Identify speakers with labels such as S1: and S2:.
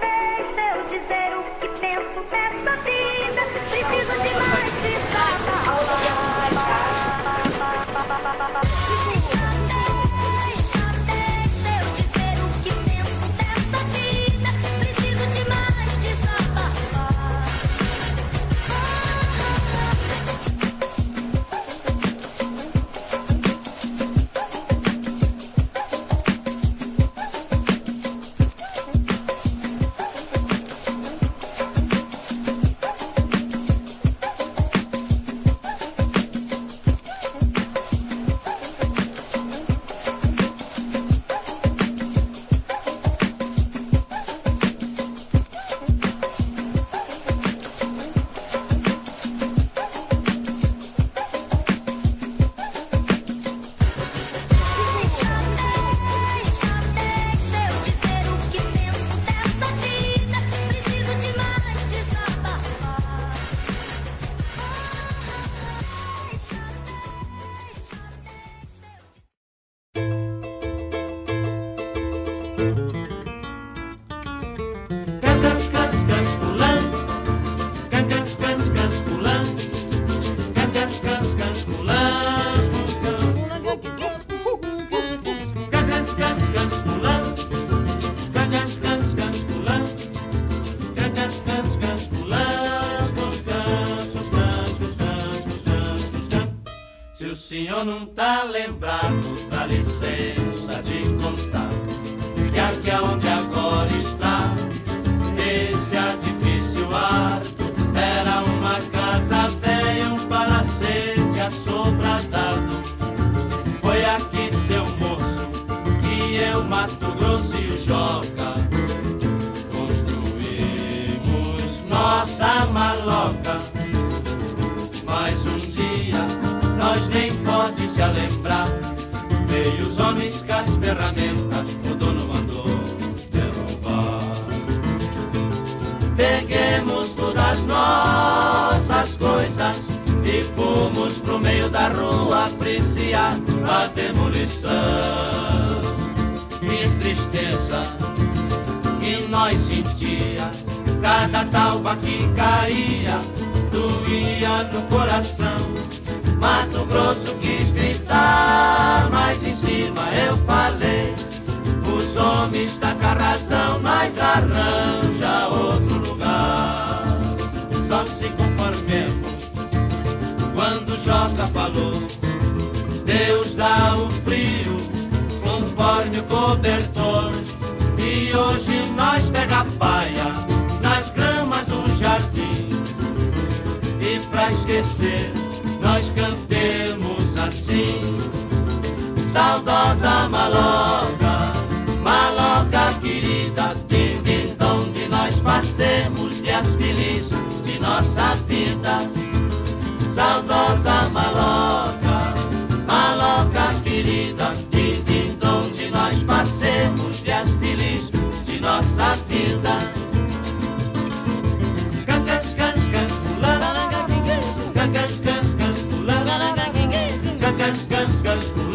S1: Deixa eu dizer o que penso, peço a vida. Preciso de mais.
S2: Senhor não tá lembrado, dá licença de contar que aqui é onde agora está esse edifício alto era uma casa velha, um palacete assobradado. Foi aqui seu moço e eu, Mato Grosso e o Joca construímos nossa maloca. Mais um dia nós nem pode se lembrar. Veio os homens com as ferramentas, o dono mandou derrubar. Peguemos todas as nossas coisas e fomos pro meio da rua apreciar a demolição. Que tristeza que nós sentia, cada talba que caía doía no coração. Mato Grosso quis gritar, mas em cima eu falei. Os homens tá com a razão, mas arranja outro lugar. Só se conformemos quando Joca falou. Deus dá o frio conforme o cobertor. E hoje nós pega a paia nas gramas do jardim. E pra esquecer nós cantemos assim. Saudosa maloca, maloca querida, tim, onde nós passemos dias felizes de nossa vida. Saudosa maloca, maloca querida, tim, onde nós passemos dias felizes de nossa vida. guns, guns, guns.